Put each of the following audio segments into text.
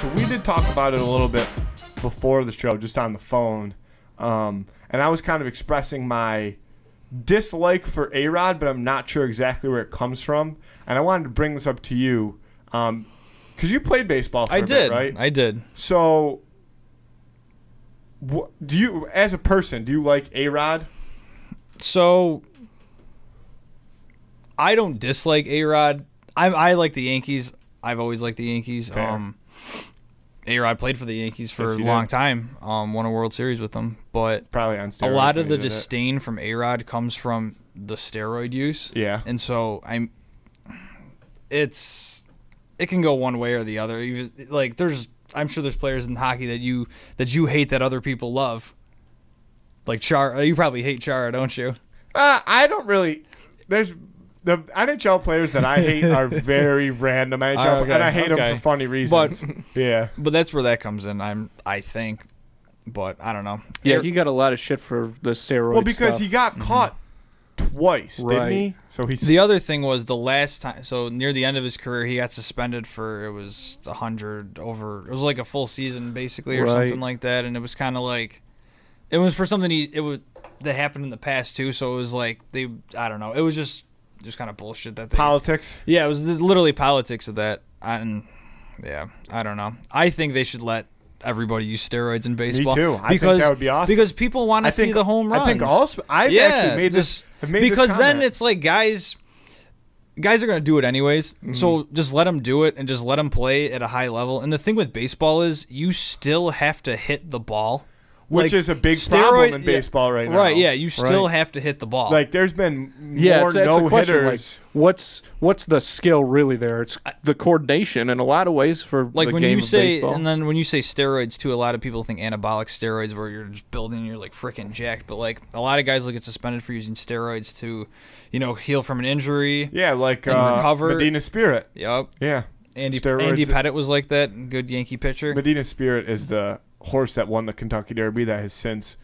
so we did talk about it a little bit before the show, just on the phone, um, and I was kind of expressing my dislike for A Rod, but I'm not sure exactly where it comes from, and I wanted to bring this up to you because you played baseball. For I a bit, did. right? I did. So, wh- do you, as a person, do you like A Rod? So I don't dislike A Rod. I I like the Yankees. I've always liked the Yankees. Um, A Rod played for the Yankees for Yes, a long did. time. Um, won a World Series with them, but Probably on a lot of the he did it. disdain from A Rod comes from the steroid use. Yeah. and so I'm. It's, it can go one way or the other. Even like there's, I'm sure there's players in hockey that you that you hate that other people love. Like Char, you probably hate Chara, don't you? Uh, I don't really. There's the NHL players that I hate are very random NHL, Oh, uh, okay, and I hate them for funny reasons. yeah, But that's where that comes in. I'm, I think, but I don't know. Yeah, Air- he got a lot of shit for the steroid. well, because stuff. he got mm-hmm. caught twice, didn't Right. he? So he's The other thing was the last time. So near the end of his career, he got suspended for it was a hundred over. It was like a full season basically, or Right. something like that. And it was kind of like, it was for something he it was that happened in the past too. So it was like they, I don't know. It was just just kind of bullshit that they. politics. yeah, it was literally politics of that. And yeah, I don't know. I think they should let everybody use steroids in baseball. Me too. I think because that would be awesome. Because people want to see think the home runs. I think also I've yeah, actually made this. just- I've made this because then it's like guys guys are going to do it anyways Mm-hmm. so just let them do it and just let them play at a high level and the thing with baseball is you still have to hit the ball which Like, is a big steroid- problem in yeah, baseball right now. right yeah you still Right. have to hit the ball Like there's been yeah, more it's, it's a no question. Like, hitters. what's what's the skill really there? It's the coordination in a lot of ways for like the when game you say baseball. and then when you say steroids too a lot of people think anabolic steroids where you're just building you're like freaking jacked but like a lot of guys will get suspended for using steroids to you know heal from an injury yeah, like and uh, recover. Medina Spirit. yep Yeah, Andy Steroids- Andy Pettitte was like that good Yankee pitcher Medina Spirit is the horse that won the Kentucky Derby that has since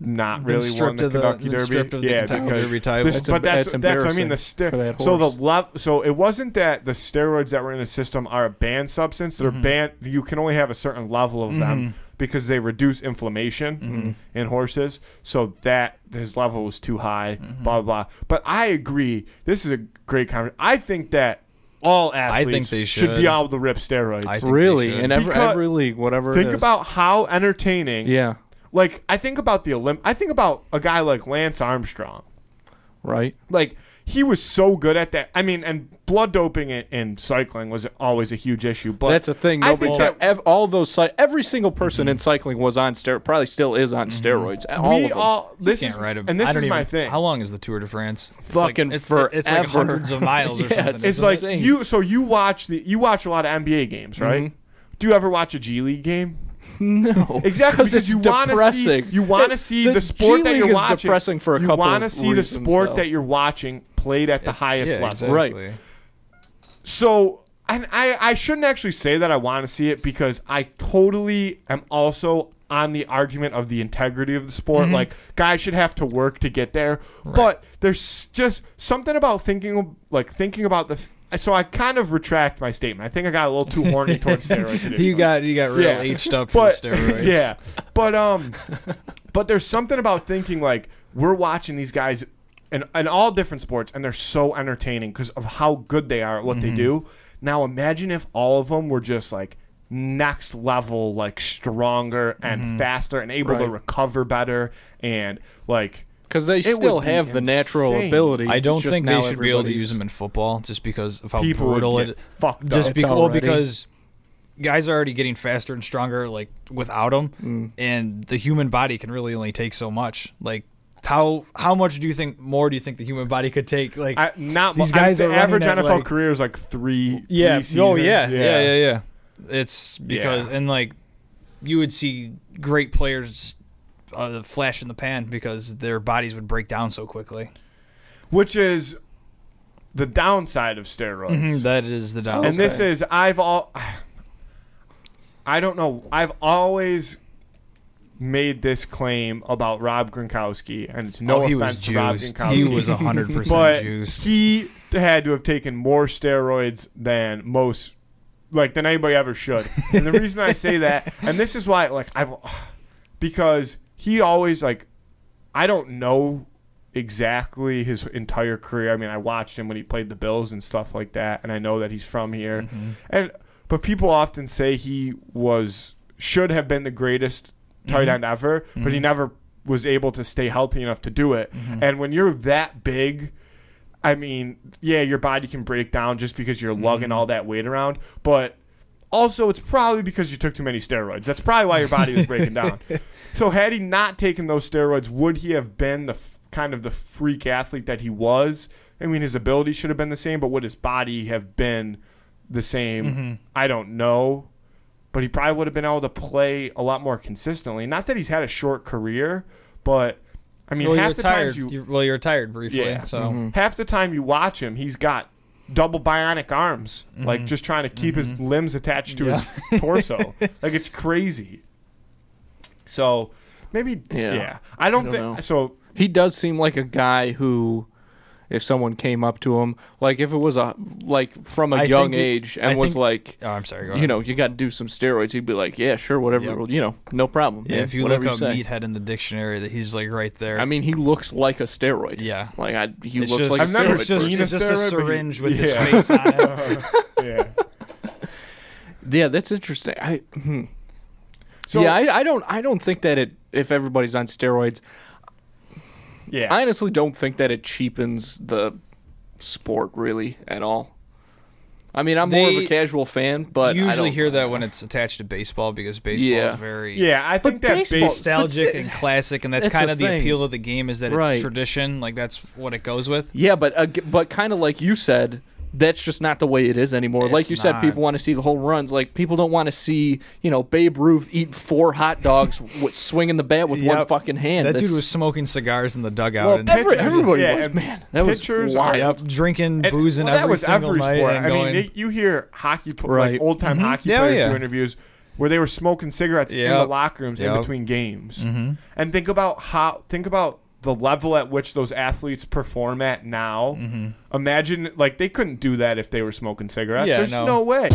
not really won the Kentucky Derby. the yeah, Kentucky because Derby title. this- That's but that's that's that's what I mean. The that so the so it wasn't that the steroids that were in the system are a banned substance. Mm-hmm. They're banned. You can only have a certain level of them because they reduce inflammation Mm-hmm. in horses. So that his level was too high. Mm-hmm. Blah blah. blah. But I agree. This is a great conversation. I think that all athletes I think they should. be should. able to rip steroids. I think they really should. in every, Because- every league, whatever. it think is. about how entertaining. yeah, Like I think about the Olymp. I think about a guy like Lance Armstrong. right. Like he was so good at that. I mean, and blood doping in, in cycling was always a huge issue. But That's a thing. I think ta- that- all those cy- every single person in mm-hmm. cycling was on steroids. Probably still is on mm-hmm. steroids. All we of them. all this can't is write a, and this I don't is my thing. How long is the Tour de France? It's Fucking like, it's, It's like hundreds of miles or Yeah, something. it's it's insane. like you. So you watch the you watch a lot of NBA games, right? Mm-hmm. Do you ever watch a G League game? no, Exactly, because it's you want to see you want to see the, sport G that you're is watching. depressing for a you couple wanna of see the sport though. that you're watching played at the highest yeah, level. exactly. Right. So, and I, I shouldn't actually say that I want to see it because I totally am also on the argument of the integrity of the sport. Mm-hmm. Like, guys should have to work to get there. But there's just something about thinking, like, thinking about the. So I kind of retract my statement. I think I got a little too horny towards steroids. You got you got real Yeah. aged up for but the steroids. yeah, but um, but there's something about thinking like we're watching these guys in, in all different sports, and they're so entertaining because of how good they are at what Mm-hmm. they do. Now imagine if all of them were just like next level, like stronger and Mm-hmm. faster, and able to Right. recover better, and like because they It still would be have the natural insane. ability. I don't It's just think they now should be able to everybody's- use them in football just because of how people would get it. fucked Just up. be, well, already- because guys are already getting faster and stronger like without them, Mm. and the human body can really only take so much. Like how how much do you think more do you think the human body could take? Like I, not These I- guys the are average NFL like- career is like three. yeah, three oh seasons. yeah, yeah, yeah, yeah. It's because Yeah. and like you would see great players uh, flash in the pan because their bodies would break down so quickly. which is the downside of steroids. That is the downside. and this is I've all I don't know. I've always made this claim about Rob Gronkowski, and it's no oh, offense to Rob. Gronkowski. He was hundred percent but juiced. he had to have taken more steroids than most like than anybody ever should. and the reason I say that, and this is why, like I, because he always like, I don't know exactly his entire career. I mean, I watched him when he played the Bills and stuff like that, and I know that he's from here. Mm-hmm. And but people often say he was should have been the greatest tight Mm-hmm. end ever, but he never was able to stay healthy enough to do it. Mm-hmm. And when you're that big, I mean, yeah, your body can break down just because you're lugging all that weight around, but also it's probably because you took too many steroids. That's probably why your body was breaking down. So had he not taken those steroids, would he have been the f- kind of the freak athlete that he was? I mean, his ability should have been the same, but would his body have been the same? I don't know. But he probably would have been able to play a lot more consistently. Not that he's had a short career, but I mean, well, you half the retired. times you you well, you retired briefly. Yeah. So mm-hmm. half the time you watch him, he's got double bionic arms, like mm-hmm. just trying to keep his mm-hmm. limbs attached to his torso. like it's crazy. So maybe yeah. Yeah. I don't, don't think know. so. He does seem like a guy who, if someone came up to him, like if it was a like from a I young think age and I was think- like, oh, I'm sorry. Go you ahead. know, you got to do some steroids, he'd be like, yeah, sure, whatever, Yep. you know, no problem. yeah, man, if you whatever look up say. meathead in the dictionary, that he's like right there. I mean, he looks like a steroid. yeah. Like I, he It's looks just- like I've a never steroid. just, seen a it's just a steroid, but he- syringe with yeah. his face on it. yeah. yeah, that's interesting. I, hmm. So yeah, I, I don't, I don't think that it. If everybody's on steroids, yeah. I honestly don't think that it cheapens the sport really at all. I mean, I'm more of a They- casual fan, but you I usually don't- hear that when it's attached to baseball because baseball Yeah. is very yeah, I think that baseball- base, nostalgic But and classic, and that's, that's kind of the thing. appeal of the game is that it's tradition. Like that's what it goes with. Yeah, but uh, but kind of like you said, that's just not the way it is anymore. like It's you said, not. people want to see the home runs. Like people don't want to see you know Babe Ruth eat four hot dogs with swinging the bat with one fucking hand. That dude was smoking cigars in the dugout Well, and pitchers- Every, everybody yeah, was man. That was pitchers are- wild. drinking, And- boozing well, that every was single every night sport. and I going. mean, they, you hear hockey, pl- Right. like old time hockey Yeah, players yeah. do interviews where they were smoking cigarettes in the Yep. locker rooms in between games. Mhm. And think about how think about the level at which those athletes perform at now. Mm-hmm. Imagine like they couldn't do that if they were smoking cigarettes. Yeah, There's no. no way.